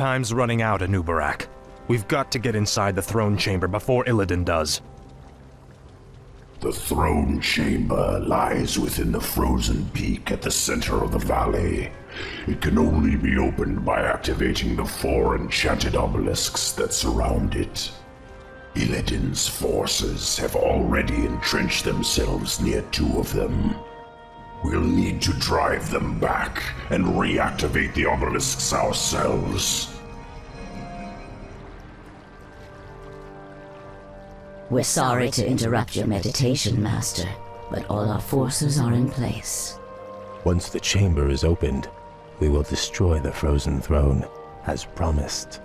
Time's running out, Anub'arak. We've got to get inside the throne chamber before Illidan does. The throne chamber lies within the frozen peak at the center of the valley. It can only be opened by activating the four enchanted obelisks that surround it. Illidan's forces have already entrenched themselves near two of them. We'll need to drive them back and reactivate the obelisks ourselves. We're sorry to interrupt your meditation, Master, but all our forces are in place. Once the chamber is opened, we will destroy the frozen throne, as promised.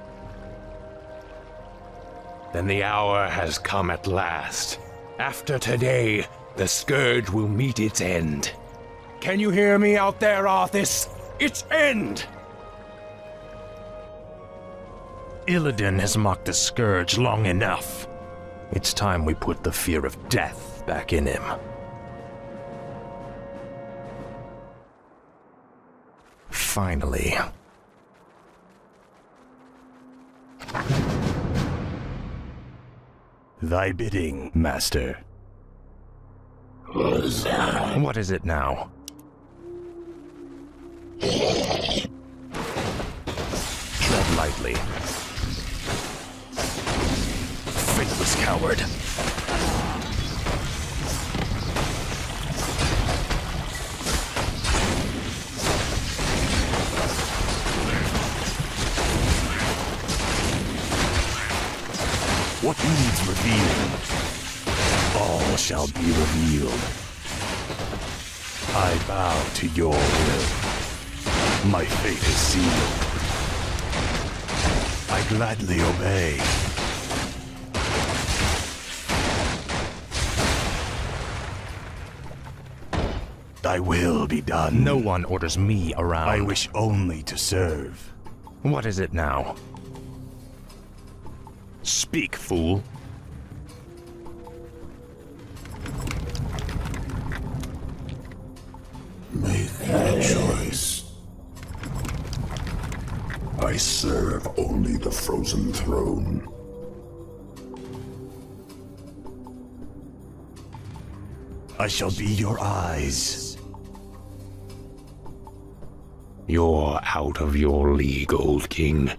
Then the hour has come at last. After today, the Scourge will meet its end. Can you hear me out there, Arthas? Its end! Illidan has mocked the Scourge long enough. It's time we put the fear of death back in him. Finally. Thy bidding, Master. What is it now? Tread lightly. Faithless coward. What needs revealing? All shall be revealed. I bow to your will. My fate is sealed. I gladly obey. Thy will be done. No one orders me around. I wish only to serve. What is it now? Speak, fool. Serve the frozen throne. I shall be your eyes. You're out of your league, old king.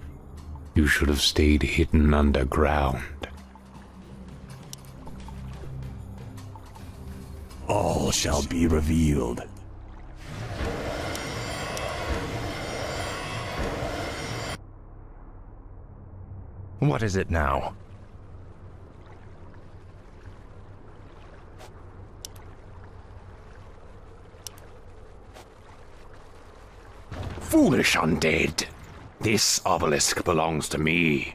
You should have stayed hidden underground. All shall be revealed. What is it now? Foolish undead! This obelisk belongs to me.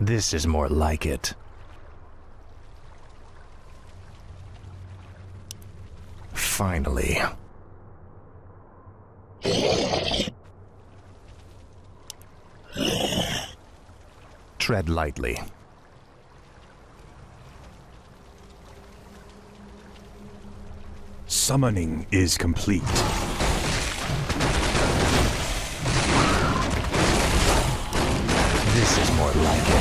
This is more like it. Finally. Tread lightly. Summoning is complete. This is more like it.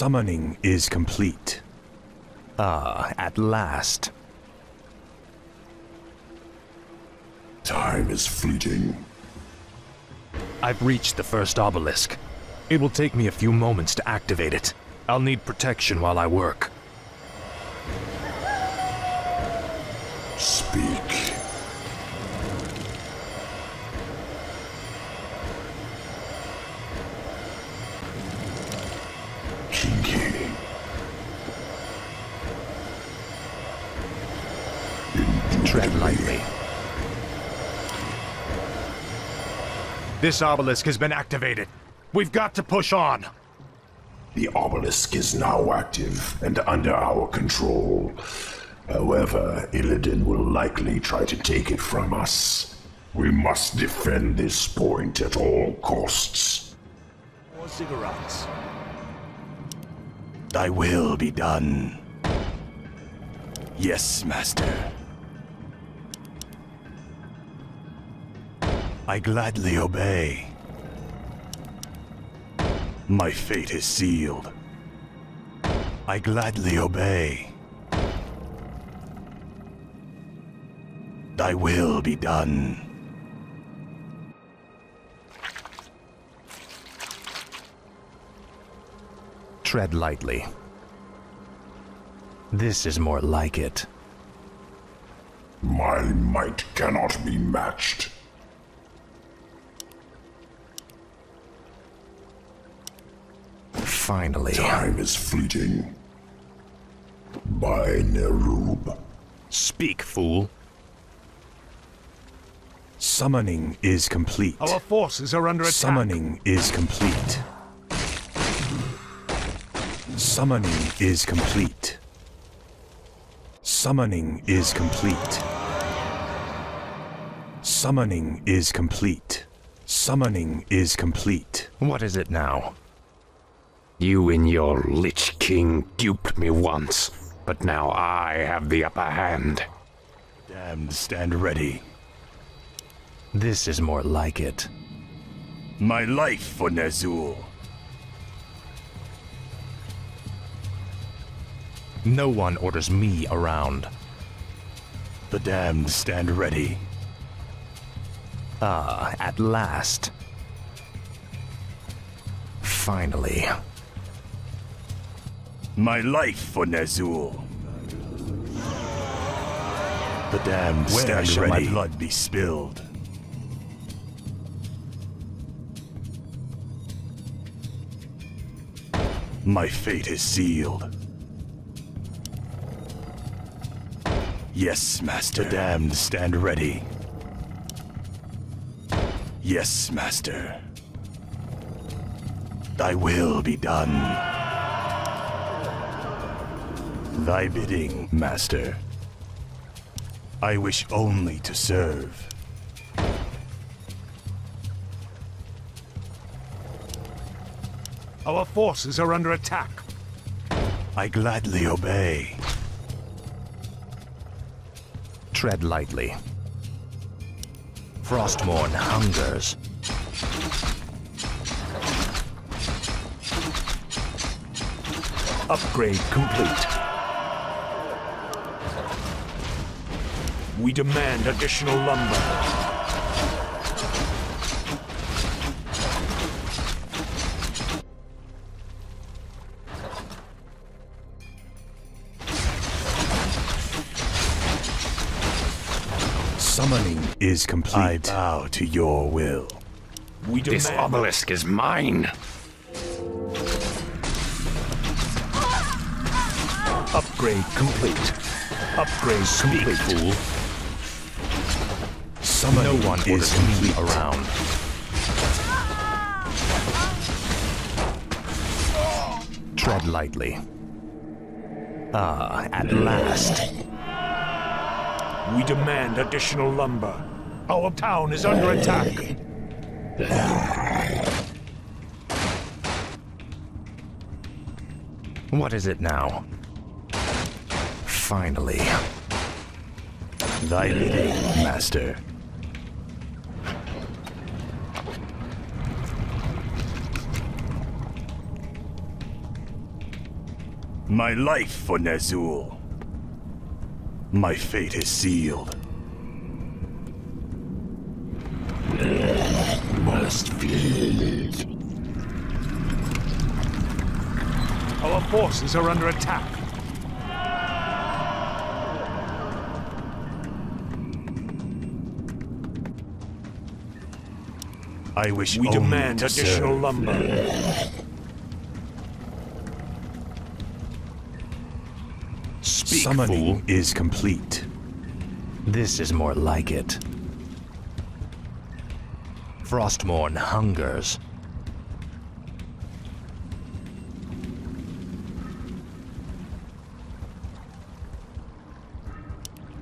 Summoning is complete. Ah, at last. Time is fleeting. I've reached the first obelisk. It will take me a few moments to activate it. I'll need protection while I work. Speak. Kinky. Tread lightly. This obelisk has been activated. We've got to push on. The obelisk is now active and under our control. However, Illidan will likely try to take it from us. We must defend this point at all costs. More ziggurats. Thy will be done. Yes, Master. I gladly obey. My fate is sealed. I gladly obey. Thy will be done. Tread lightly. This is more like it. My might cannot be matched. Finally. Time is fleeting. By Nerub. Speak, fool. Summoning is complete. Our forces are under attack. Summoning is complete. Summoning is complete. Summoning is complete. Summoning is complete. Summoning is complete. What is it now? You and your Lich King duped me once, but now I have the upper hand. Damned, stand ready. This is more like it. My life for Ner'zhul. No one orders me around. The damned stand ready. Ah, at last. Finally. My life for Ner'zhul. The damned Where stand shall ready. my blood be spilled? My fate is sealed. Yes, Master. The damned stand ready. Yes, Master. Thy will be done. Thy bidding, Master. I wish only to serve. Our forces are under attack. I gladly obey. Tread lightly. Frostmourne hungers. Upgrade complete. We demand additional lumber. Summoning is complete. I bow to your will. We This obelisk is mine. upgrade complete. Upgrade Speak, complete. fool. Summoning No one is me around. Tread lightly. Ah, at last. We demand additional lumber. Our town is under attack. What is it now? Finally. Thy bidding, Master. My life for Ner'zhul. My fate is sealed. Must feel it. Our forces are under attack. I wish We demand additional lumber. Speak, Summoning fool. is complete. This is more like it. Frostmourne hungers.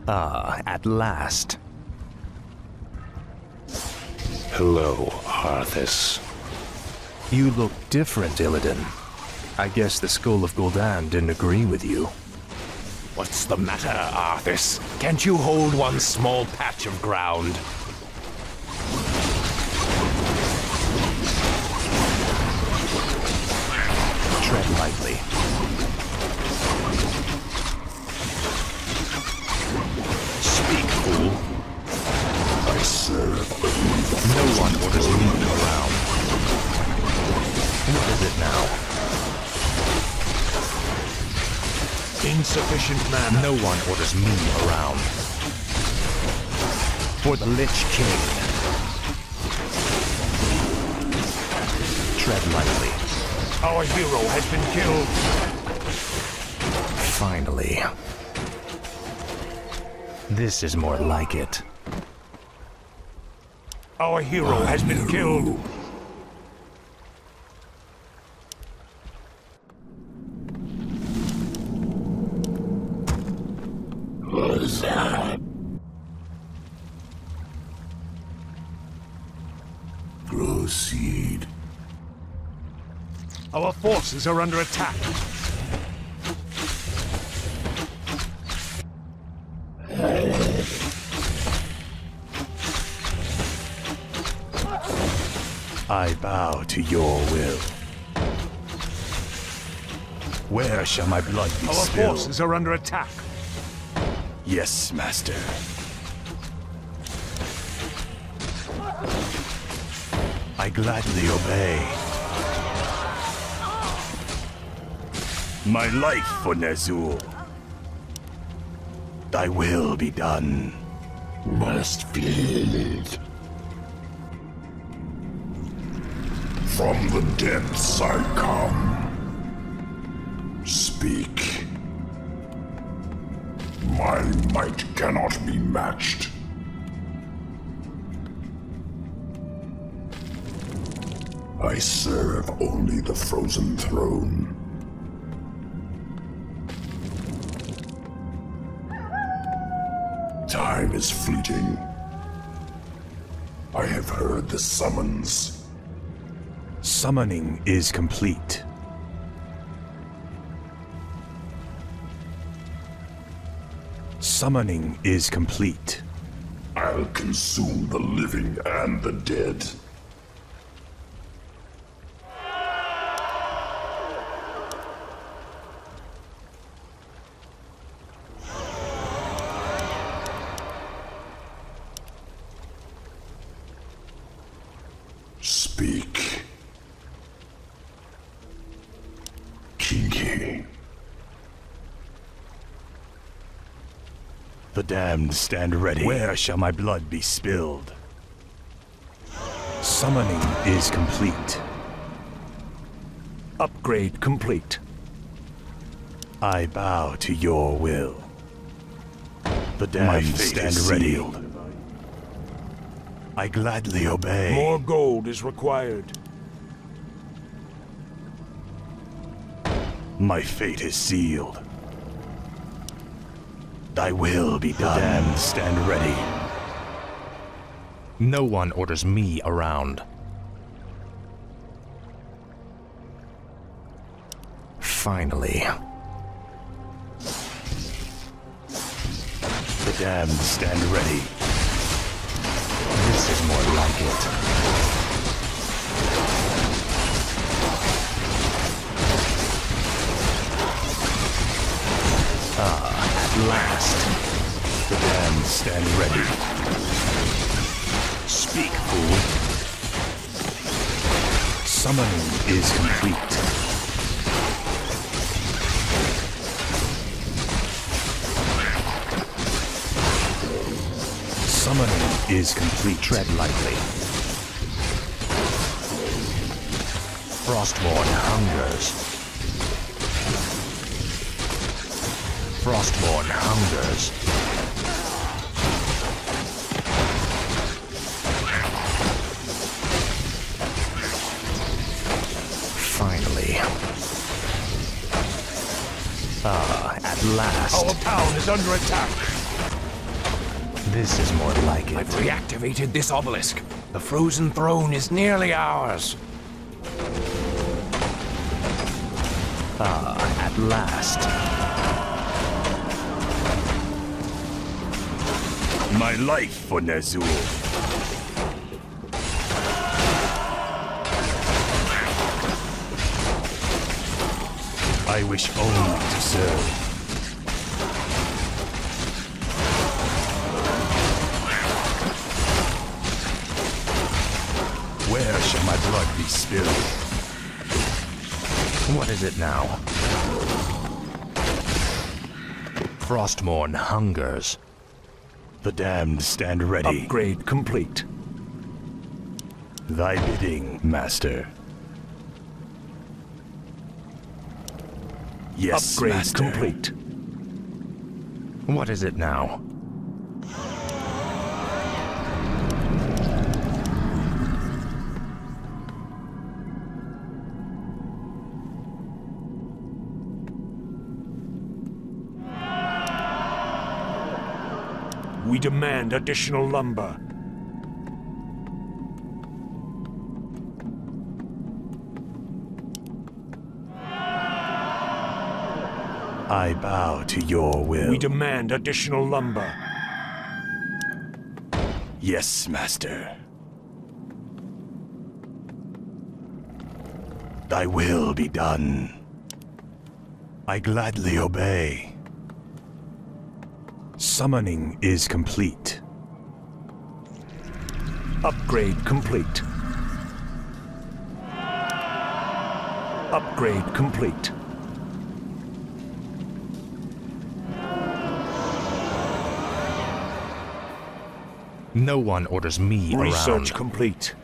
Ah, at last. Hello, Arthas. You look different, Illidan. I guess the Skull of Gul'dan didn't agree with you. What's the matter, Arthas? Can't you hold one small patch of ground? Insufficient mana. No one orders me around. For the Lich King. Tread lightly. Our hero has been killed. Finally. This is more like it. Our hero has been killed. Forces are under attack. I bow to your will. Where shall my blood be Our spilled? forces are under attack. Yes, master. I gladly obey. My life for Ner'zhul. Thy will be done. Must feel it. From the depths I come. Speak. My might cannot be matched. I serve only the frozen throne. Time is fleeting. I have heard the summons. Summoning is complete. Summoning is complete. I'll consume the living and the dead. Damned stand ready. Where shall my blood be spilled? Summoning is complete. Upgrade complete. I bow to your will. The damned stand is ready. sealed. I gladly obey. More gold is required. My fate is sealed. Thy will be done. The damned stand ready. No one orders me around. Finally. The damned stand ready. This is more like it. Summoning is complete. Summoning is complete. Tread lightly. Frostmourne hungers. Frostmourne hungers. Last. Our town is under attack. This is more like it. I've reactivated this obelisk. The frozen throne is nearly ours. Ah, at last. My life for Ner'zhul. I wish only to serve. Now? Frostmourne hungers. The damned stand ready. Upgrade complete. Thy bidding, Master. Yes, Upgrade Master. complete. What is it now? We demand additional lumber. I bow to your will. We demand additional lumber. Yes, Master. Thy will be done. I gladly obey. Summoning is complete. Upgrade complete. Upgrade complete. No one orders me Research around. complete.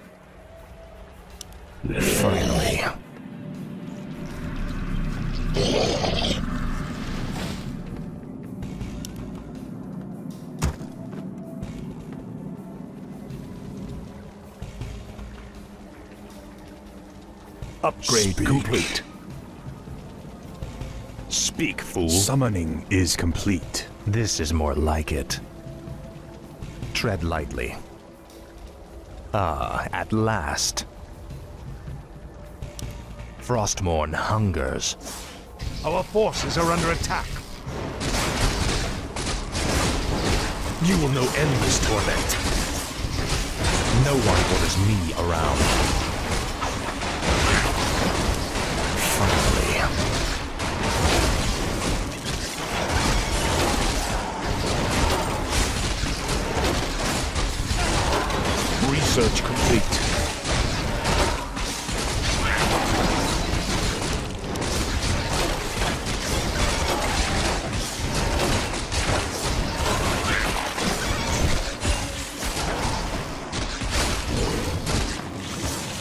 Summoning is complete. This is more like it. Tread lightly. Ah, at last. Frostmourne hungers. Our forces are under attack. You will know endless torment. No one orders me around. Research complete.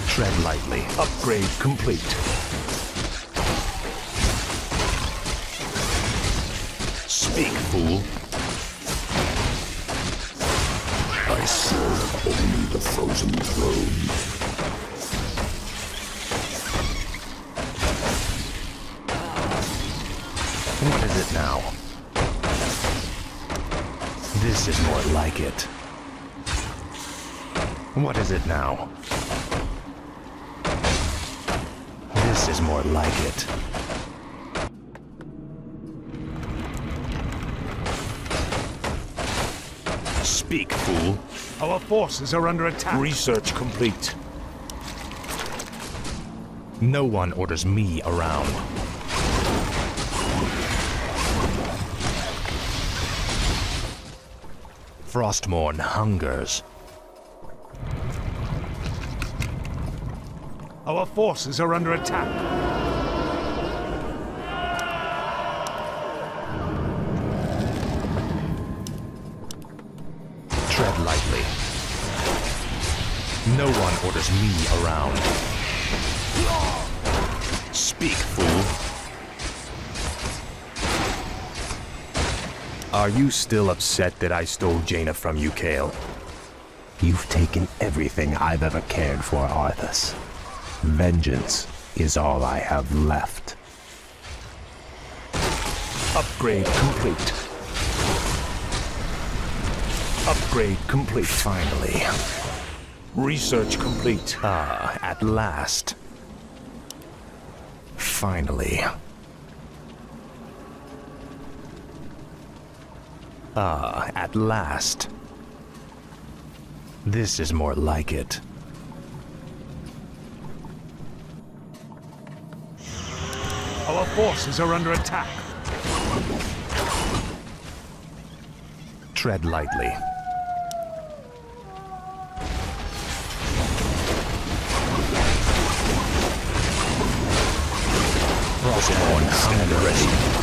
Tread lightly. Upgrade complete. Forces are under attack. Research complete. No one orders me around. Frostmourne hungers. Our forces are under attack. No orders me around. Speak, fool. Are you still upset that I stole Jaina from you, Kael? You've taken everything I've ever cared for, Arthas. Vengeance is all I have left. Upgrade complete. Upgrade complete. Finally. Research complete. Ah, at last. Finally. Ah, at last. This is more like it. Our forces are under attack. Tread lightly. Frostborn, stand ready.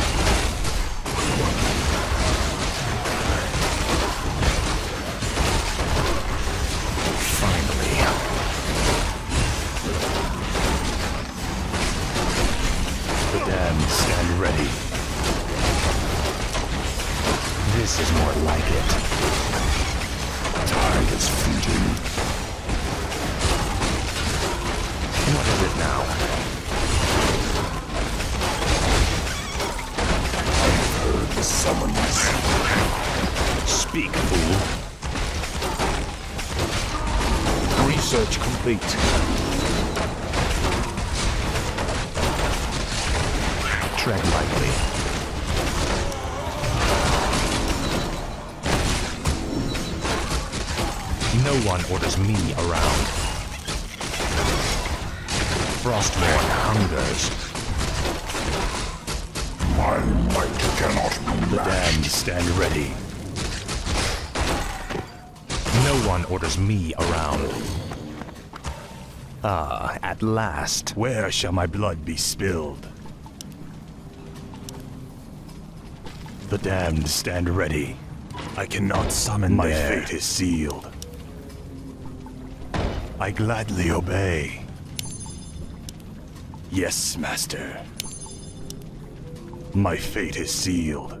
Speak, fool. Research complete. Tread lightly. No one orders me around. Frostmourne hungers. Might cannot be The damned stand ready. No one orders me around. Ah, at last. Where shall my blood be spilled? The damned stand ready. I cannot summon My there. fate is sealed. I gladly obey. Yes, master. My fate is sealed.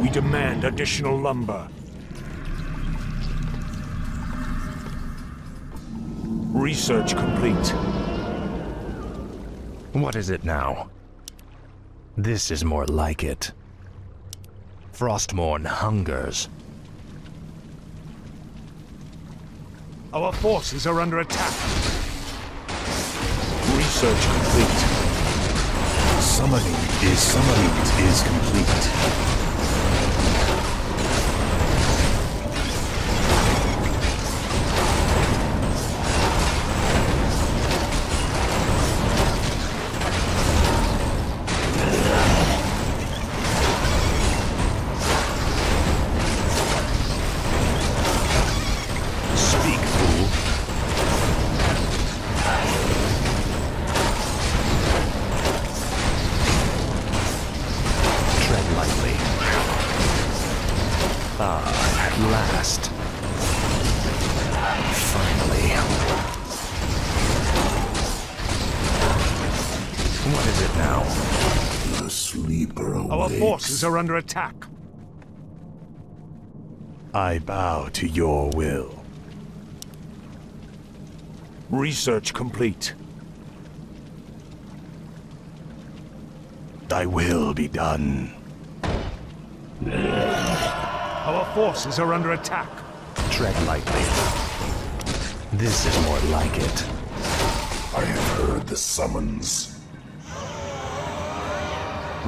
We demand additional lumber. Research complete. What is it now? This is more like it. Frostmourne hungers. Our forces are under attack. Research complete. Summoning is summoning is complete. Forces are under attack. I bow to your will. Research complete. Thy will be done. Our forces are under attack. Tread lightly. This is more like it. I have heard the summons.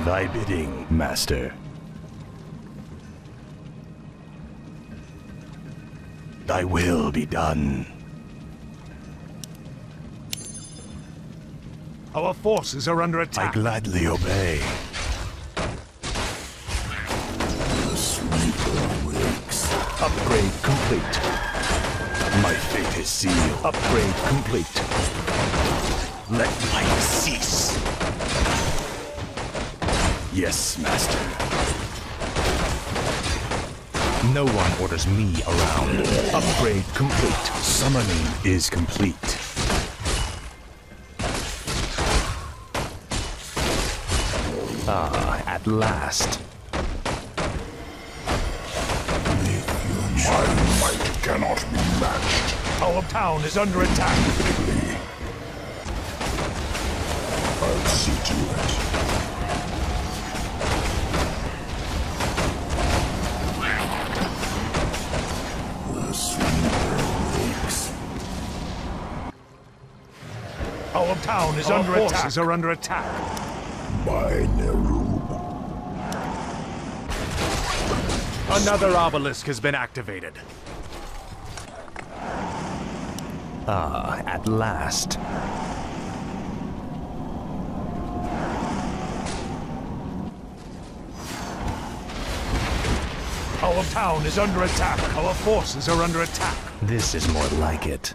Thy bidding, master. Thy will be done. Our forces are under attack. I gladly obey. The sleeper awakes. Upgrade complete. My fate is sealed. Upgrade complete. Let light cease. Yes, master. No one orders me around. Upgrade complete. Summoning is complete. Ah, at last. My might cannot be matched. Our town is under attack. I'll see to it. Town is Our under forces attack. are under attack. by Nerub. Another obelisk has been activated. Ah, at last. Our town is under attack. Our forces are under attack. This is more like it.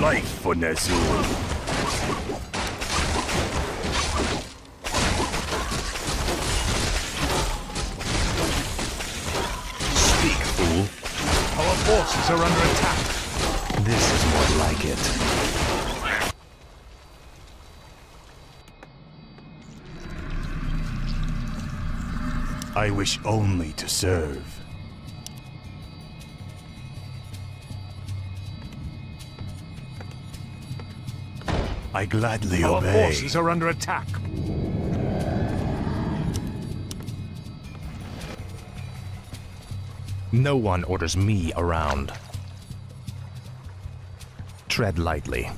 Life for Ner'zhul. Speak, fool. Our forces are under attack. This is more like it. I wish only to serve. I gladly Our obey. forces are under attack. No one orders me around. Tread lightly.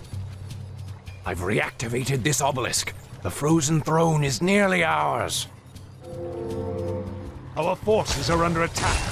I've reactivated this obelisk. The frozen throne is nearly ours. Our forces are under attack.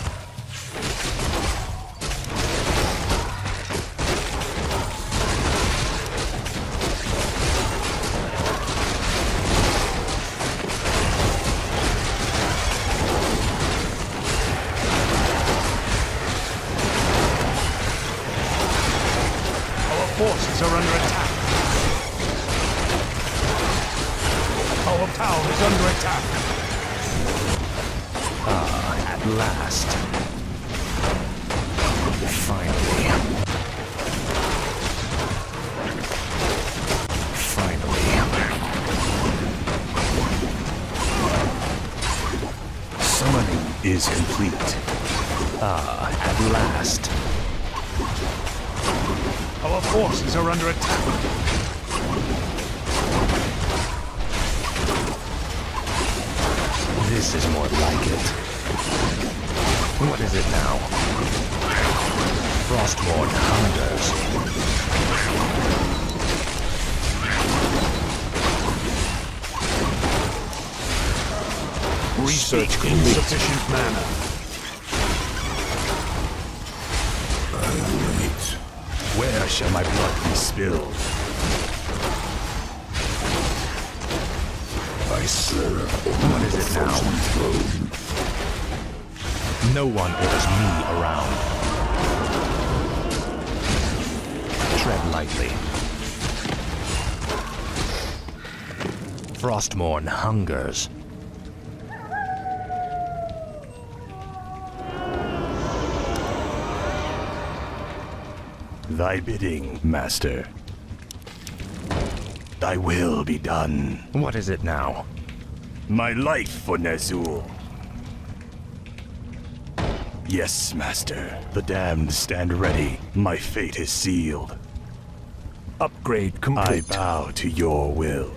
No one orders me around. Tread lightly. Frostmourne hungers. Thy bidding, master. Thy will be done. What is it now? My life for Ner'zhul. Yes, master. The damned stand ready. My fate is sealed. Upgrade complete. I bow to your will.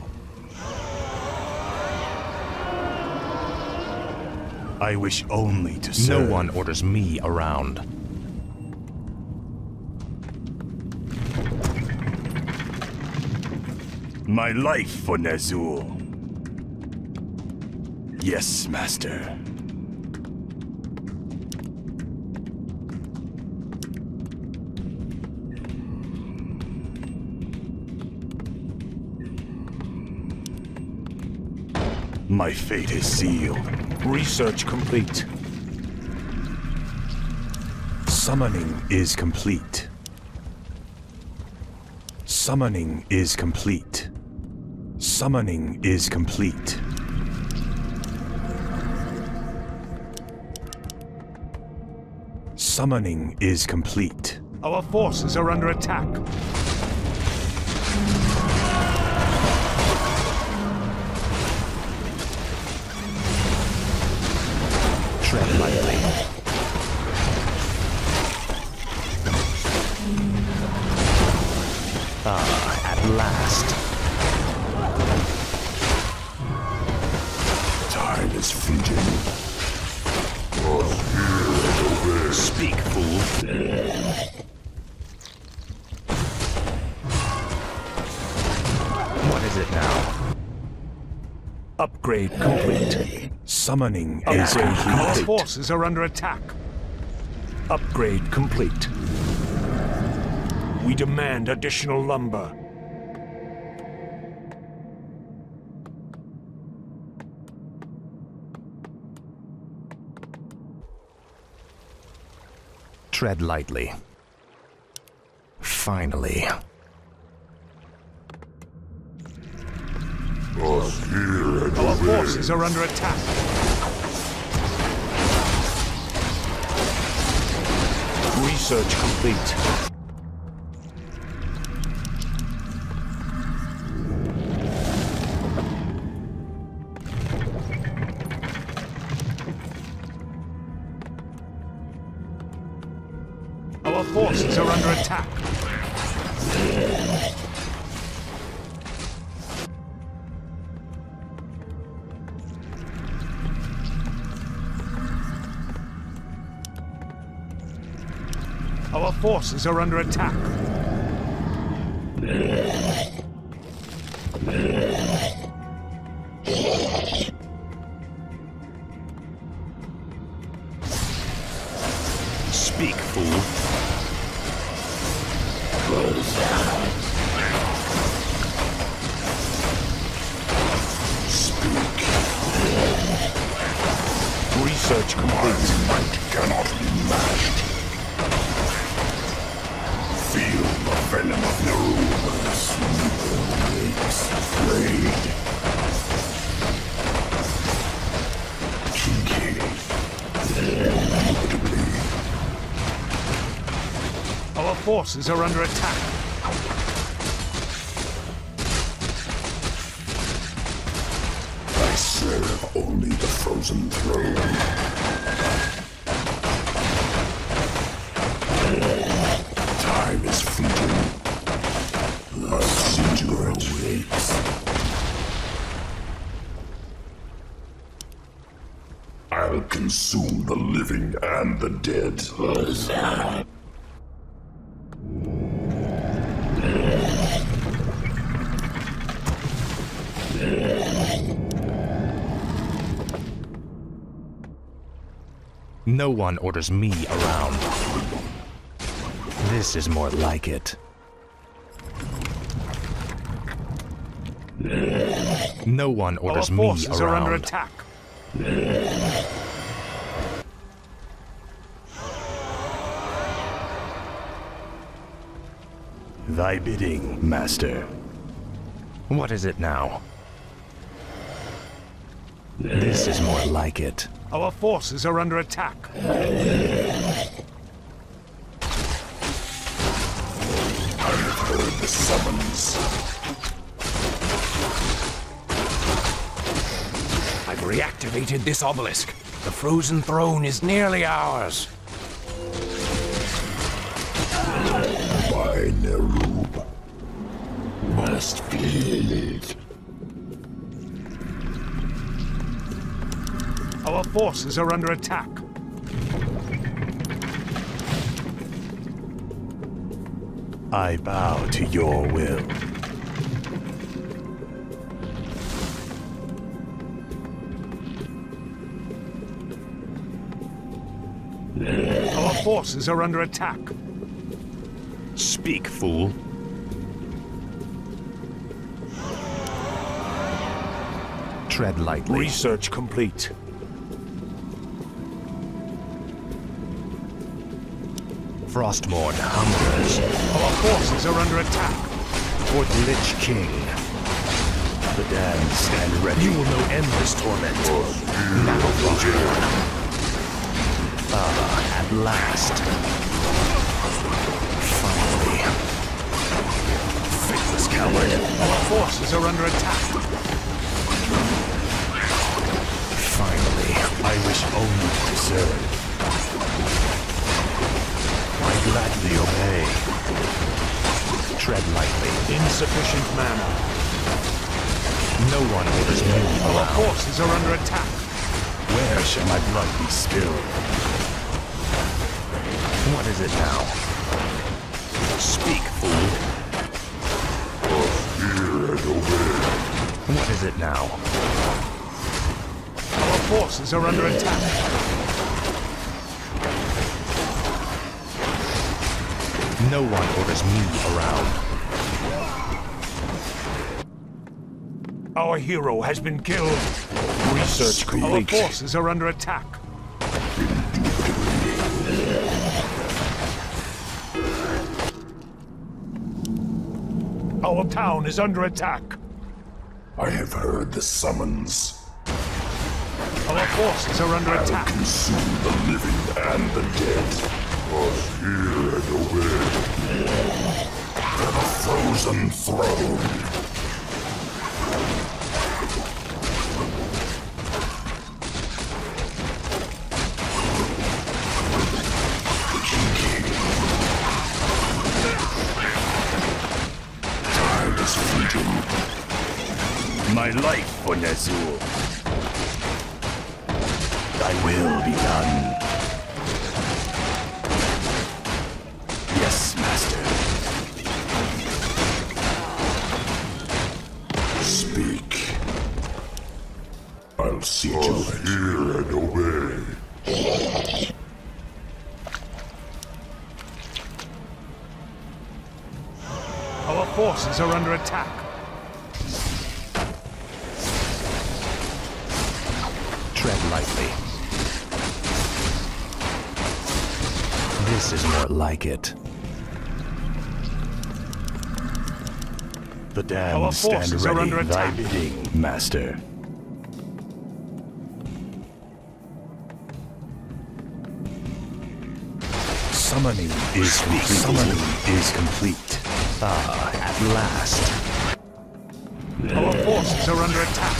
I wish only to serve. No one orders me around. My life for Ner'zhul. Yes, master. My fate is sealed. Research complete. Summoning is complete. Summoning is complete. Summoning is complete. Summoning is complete. Our forces are under attack. Ah, at last. Time is fleeting. Speak, fool. What is it now? Upgrade complete. Summoning Our is complete. forces are under attack. Upgrade complete. We demand additional lumber. Tread lightly. Finally. Our forces are under attack. Research complete. Forces are under attack. Speak, fool. Research complete. Might cannot be matched. Venom of. Wakes afraid. Our forces are under attack. I serve only the frozen throne. The dead. No one orders me around. This is more like it. No one Our orders me forces are under around. attack. Thy bidding, master. What is it now? This is more like it. Our forces are under attack. Heard the summons. I've reactivated this obelisk. The frozen throne is nearly ours. Nerub. Must feel it. Our forces are under attack. I bow to your will. Our forces are under attack. Speak, fool. Tread lightly. Research complete. Frostmourne hungers Our forces are under attack. for the Lich King. The damned stand ready. You will know endless torment. Now, Ah, at last. Coward. Our forces are under attack. Finally. I wish only to serve. I gladly obey. Tread lightly. Insufficient mana. No one orders me Our around. forces are under attack. Where shall my blood be spilled? What is it now? Speak, fool. Is it now? Our forces are under attack. No one orders me around. Our hero has been killed. Research Our forces are under attack. Our town is under attack. I have heard the summons. Our forces are under I'll attack. consume the living and the dead. Must hear and obey. To the frozen throne. Life for Damned Our stand forces are ready. under Thy attack. bidding, Master. Summoning is complete. Summoning is complete. Ah, at last. Our forces are under attack.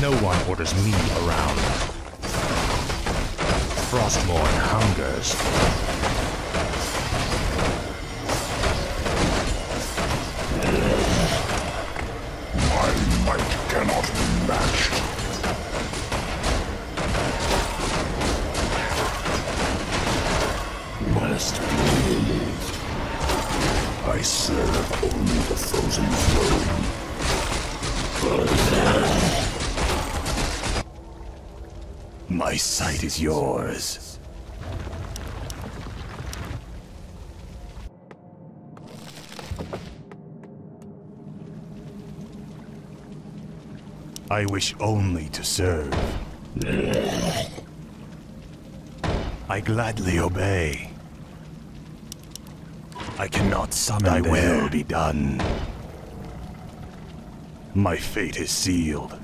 No one orders me around. Frostmourne hungers. Sight is yours. I wish only to serve. I gladly obey. I cannot summon Thy will be done. My fate is sealed.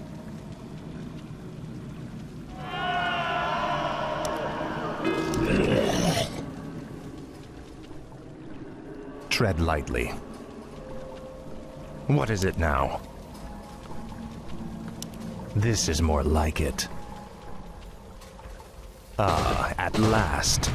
Tread lightly. What is it now? This is more like it. Ah, at last.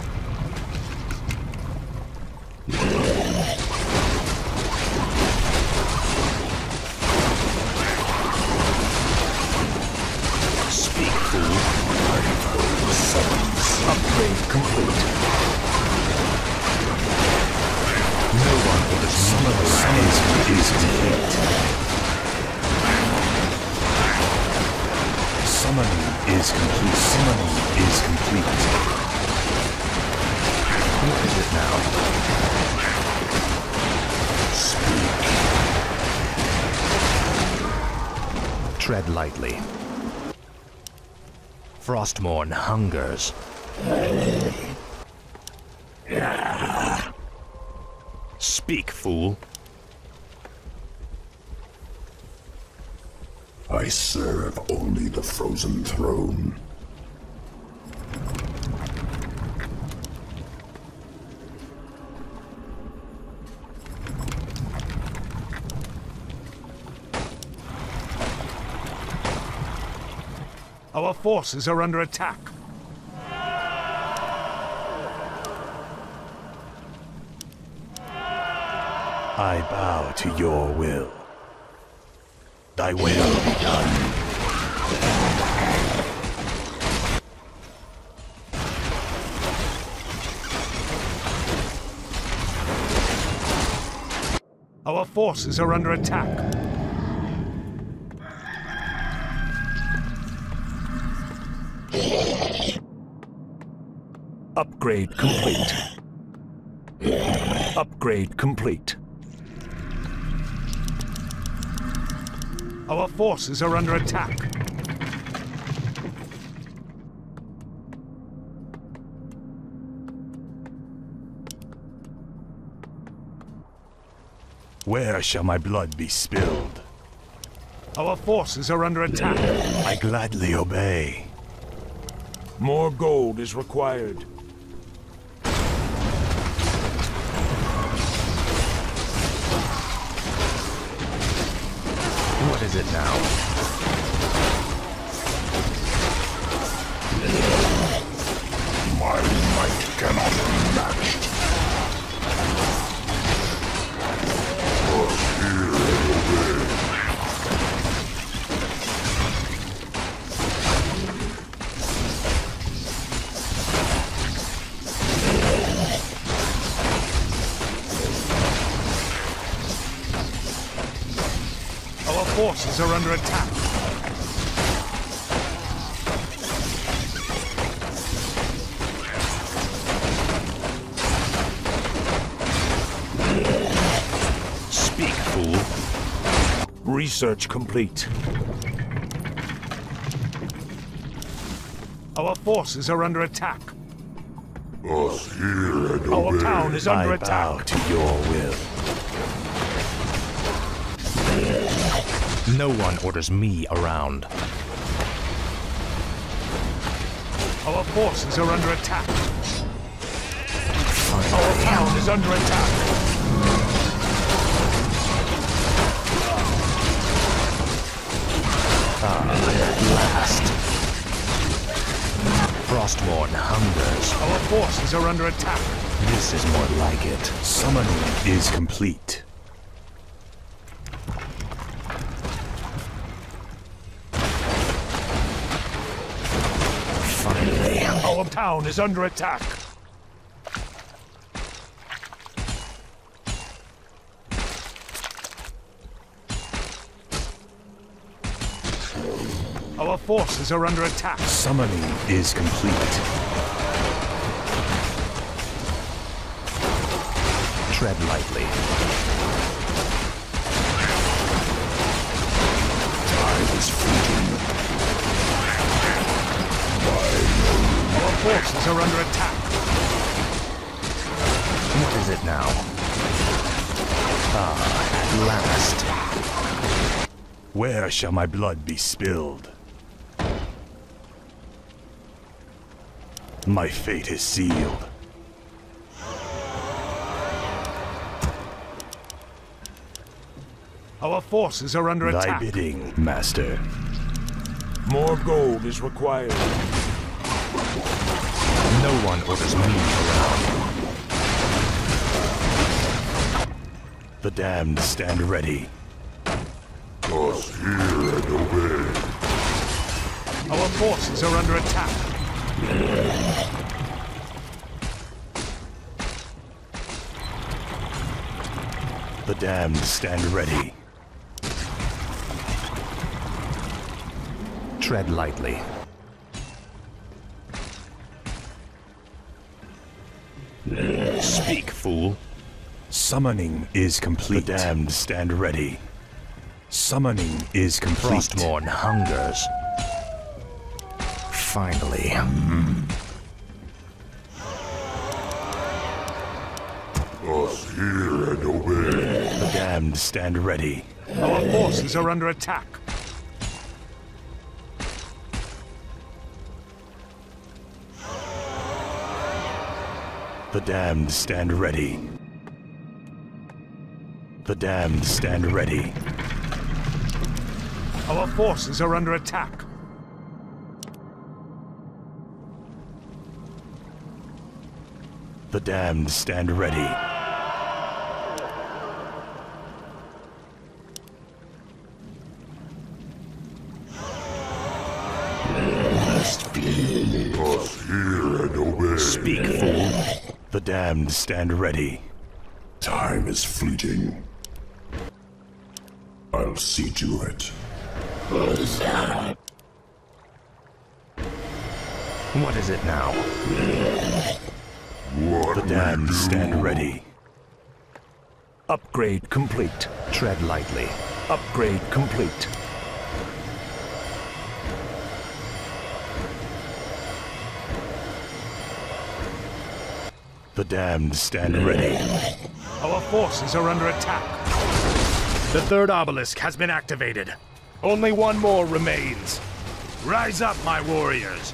Lightly. Frostmourne hungers. Speak, fool. I serve only the frozen throne. Our forces are under attack. I bow to your will. Thy will be done. Our forces are under attack. Upgrade complete. Upgrade complete. Our forces are under attack. Where shall my blood be spilled? Our forces are under attack. I gladly obey. More gold is required. Is it now? Forces are under attack. Speak, fool. Research complete. Our forces are under attack. Us hear and Our obey. town is under I bow to your will. No one orders me around. Our forces are under attack. Our town is under attack. At last. Frostmourne hungers. Our forces are under attack. This is more like it. Summoning is complete. Town is under attack. Our forces are under attack. Summoning is complete. Tread lightly. Forces are under attack. What is it now? Ah, at last. Where shall my blood be spilled? My fate is sealed. Our forces are under Thy attack. bidding, Master. More gold is required. No one orders me around. The damned stand ready. Us hear and obey. Our forces are under attack. The damned stand ready. Tread lightly. Speak, fool. Summoning is complete. The damned stand ready. Summoning is complete. Frostmourne hungers. Finally. Us hear and obey. The damned stand ready. Our forces are under attack. The damned stand ready. The damned stand ready. Our forces are under attack. The damned stand ready. The damned stand ready. Time is fleeting. I'll see to it. Uh, what is it now? What The damned stand ready. Upgrade complete. Tread lightly. Upgrade complete. The damned stand ready. Our forces are under attack. The third obelisk has been activated. Only one more remains. Rise up, my warriors.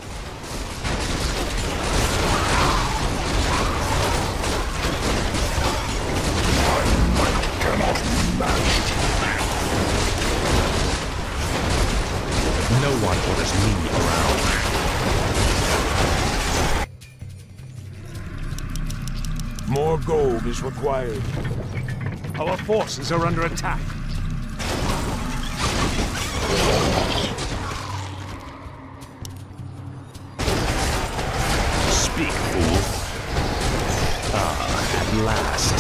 Is required. Our forces are under attack. Speak, fool. Ah, at last.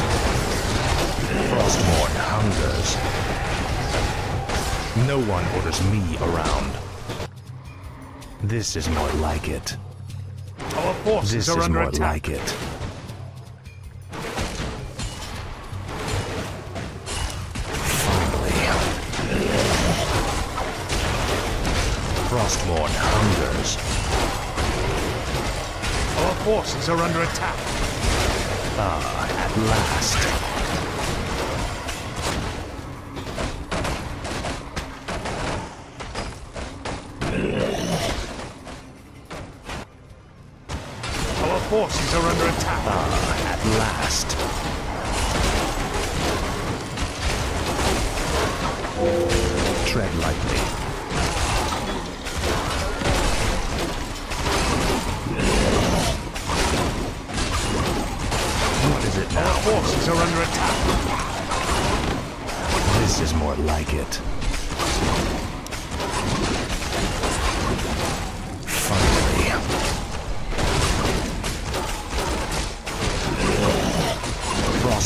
Frostmourne hungers. No one orders me around. This is more like it. Our forces This are is under more like it. Forces are under attack. Ah, at last. Our forces are under attack. Ah, at last.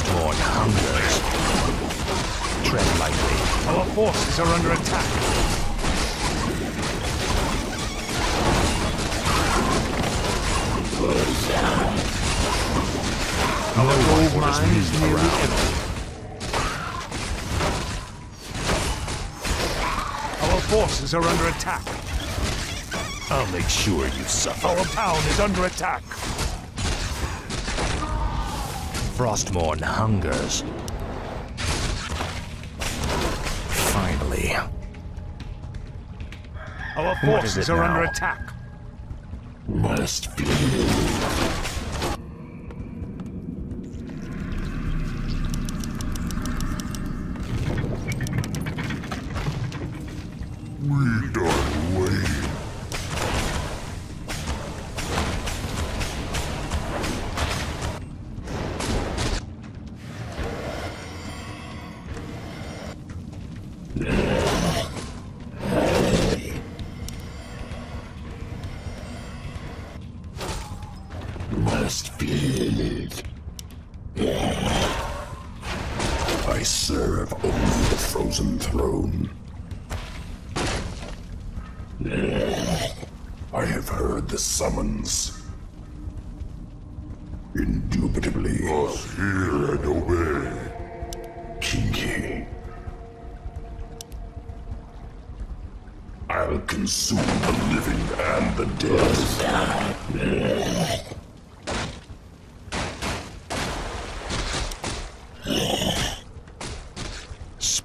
Frostmourne hungers. Tread lightly. Our forces are under attack. No one orders me around. Our forces are under attack. I'll make sure you suffer. Our town is under attack. Frostmourne hungers. Finally. Our forces are under attack. Must be.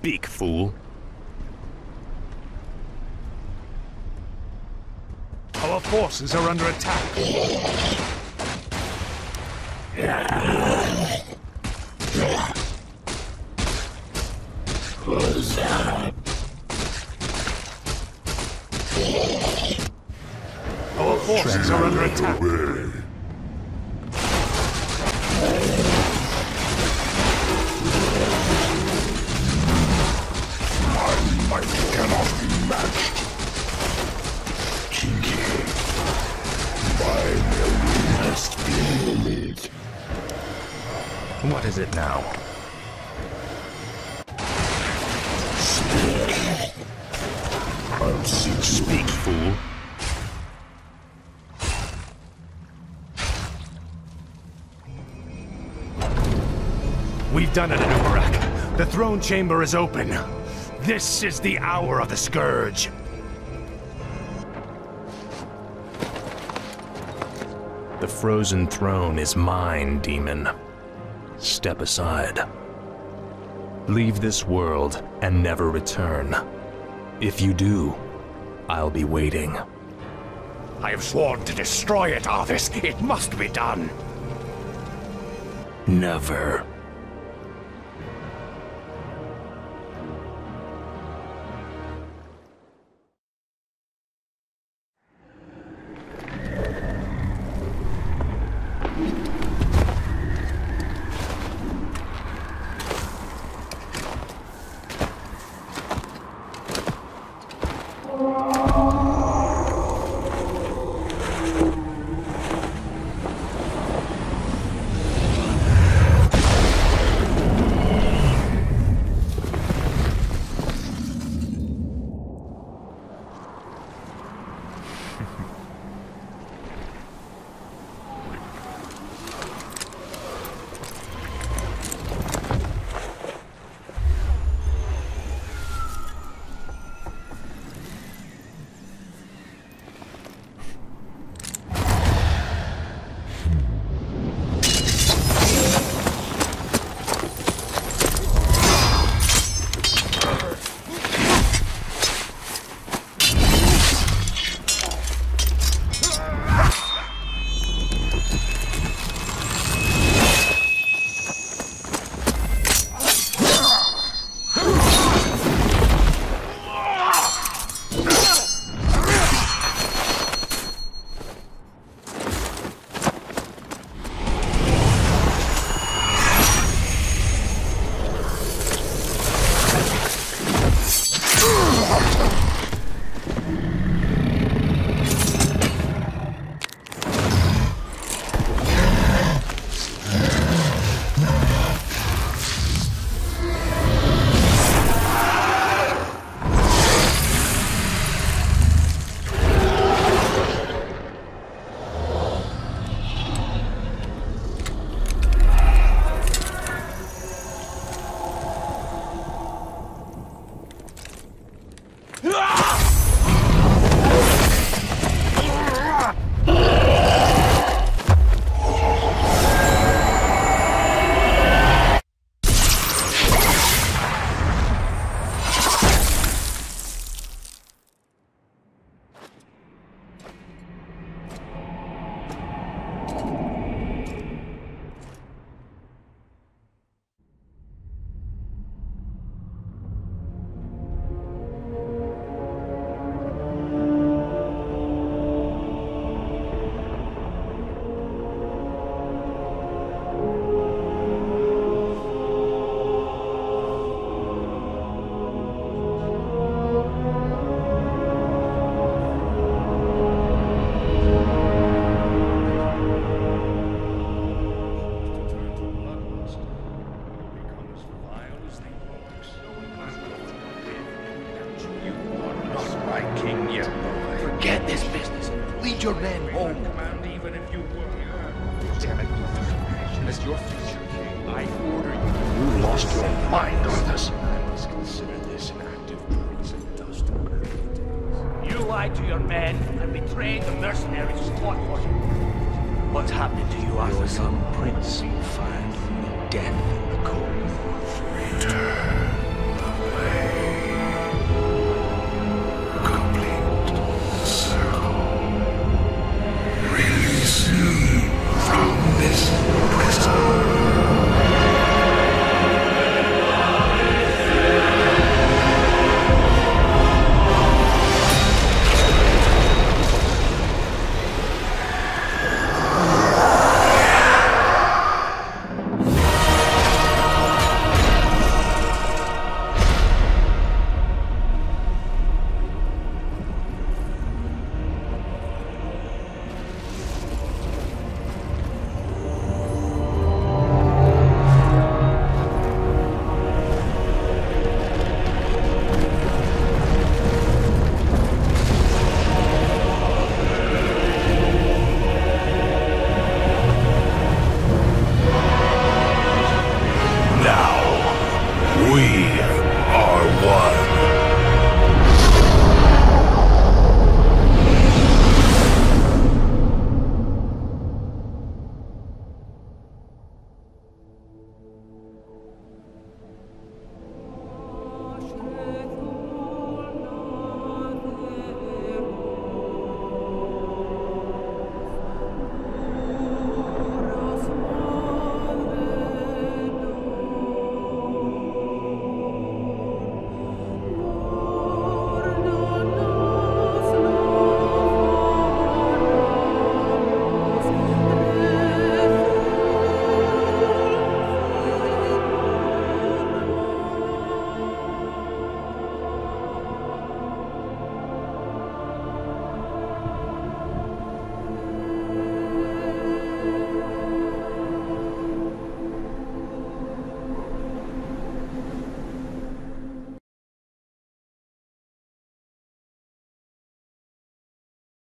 Speak, fool. Our forces are under attack. Our forces are under attack. Is it now? I'll see to Speak, fool. We've done it, Anub'arak. The throne chamber is open. This is the hour of the Scourge. The frozen throne is mine, demon. Step aside. Leave this world and never return. If you do, I'll be waiting. I have sworn to destroy it, Arthas. It must be done. Never.